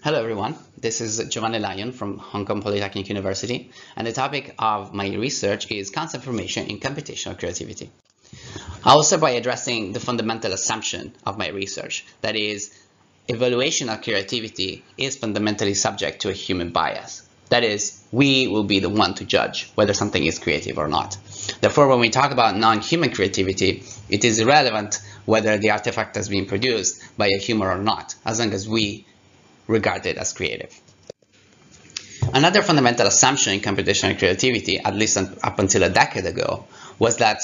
Hello everyone, this is Giovanni Lion from Hong Kong Polytechnic University and the topic of my research is concept formation in computational creativity. I'll start by addressing the fundamental assumption of my research, that is, evaluation of creativity is fundamentally subject to a human bias. That is, we will be the one to judge whether something is creative or not. Therefore, when we talk about non-human creativity, it is irrelevant whether the artifact has been produced by a human or not, as long as we regard it as creative. Another fundamental assumption in computational creativity, at least up until a decade ago, was that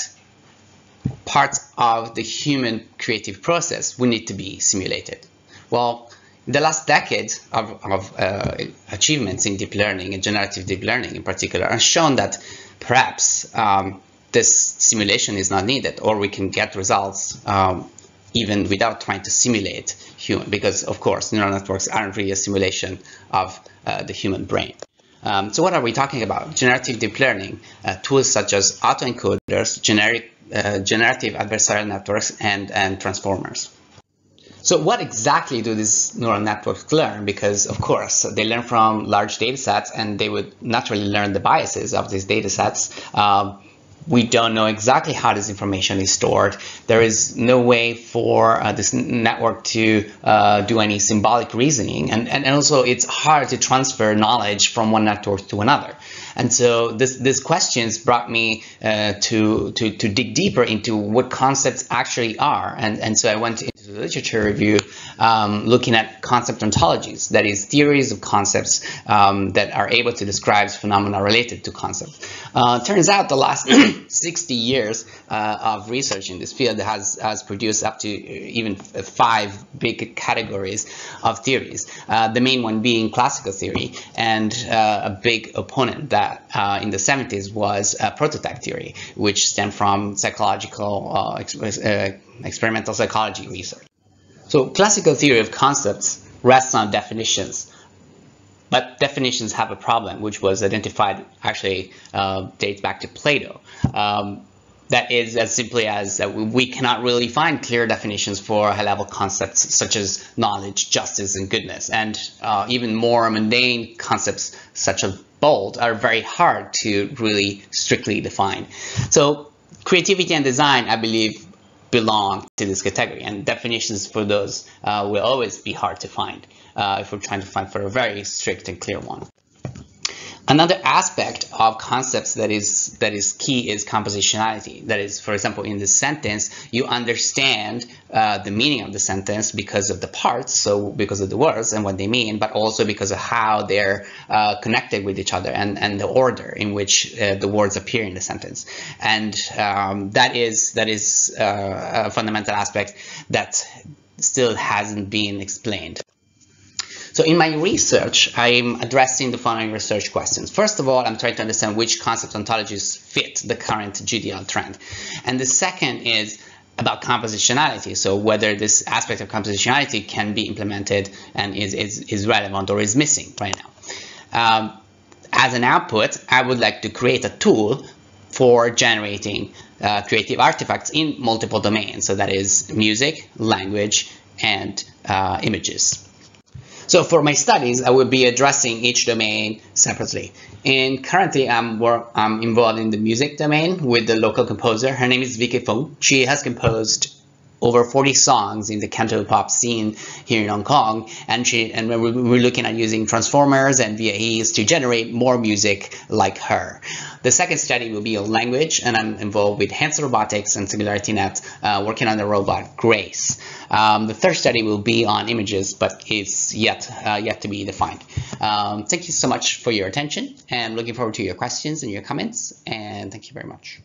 parts of the human creative process would need to be simulated. Well, the last decade of, of uh, achievements in deep learning and generative deep learning in particular have shown that perhaps um, this simulation is not needed, or we can get results um, even without trying to simulate human, because of course neural networks aren't really a simulation of uh, the human brain. Um, so what are we talking about? Generative deep learning, uh, tools such as autoencoders, generic, uh, generative adversarial networks, and, and transformers. So what exactly do these neural networks learn? Because of course they learn from large data sets and they would naturally learn the biases of these data sets. Um, we don't know exactly how this information is stored. There is no way for uh, this network to uh, do any symbolic reasoning. And, and also it's hard to transfer knowledge from one network to another. And so this, these questions brought me uh, to, to, to dig deeper into what concepts actually are. And, and so I went into the literature review um, looking at concept ontologies, that is theories of concepts um, that are able to describe phenomena related to concepts. Uh, turns out the last 60 years uh, of research in this field has, has produced up to even five big categories of theories. Uh, the main one being classical theory and uh, a big opponent that uh, in the 70s was a prototype theory, which stemmed from psychological uh, uh, experimental psychology research. So classical theory of concepts rests on definitions, but definitions have a problem, which was identified actually uh, dates back to Plato. Um, that is as simply as that we cannot really find clear definitions for high-level concepts such as knowledge, justice, and goodness. And uh, even more mundane concepts such as bold are very hard to really strictly define. So creativity and design, I believe, belong to this category and definitions for those uh, will always be hard to find uh, if we're trying to find for a very strict and clear one. Another aspect of concepts that is that is key is compositionality. That is, for example, in this sentence, you understand uh, the meaning of the sentence because of the parts, so because of the words and what they mean, but also because of how they're uh, connected with each other and, and the order in which uh, the words appear in the sentence. And um, that is that is uh, a fundamental aspect that still hasn't been explained. So in my research, I'm addressing the following research questions. First of all, I'm trying to understand which concept ontologies fit the current GDL trend. And the second is about compositionality. So whether this aspect of compositionality can be implemented and is, is, is relevant or is missing right now. Um, as an output, I would like to create a tool for generating uh, creative artifacts in multiple domains. So that is music, language, and uh, images. So for my studies, I will be addressing each domain separately. And currently, I'm, I'm involved in the music domain with the local composer. Her name is Vicky Feng. She has composed over 40 songs in the canto pop scene here in Hong Kong. And, she, and we're, we're looking at using transformers and VAEs to generate more music like her. The second study will be on language, and I'm involved with Hanson Robotics and SingularityNet, uh, working on the robot Grace. Um, the third study will be on images, but it's yet uh, yet to be defined. Um, thank you so much for your attention, and looking forward to your questions and your comments, and thank you very much.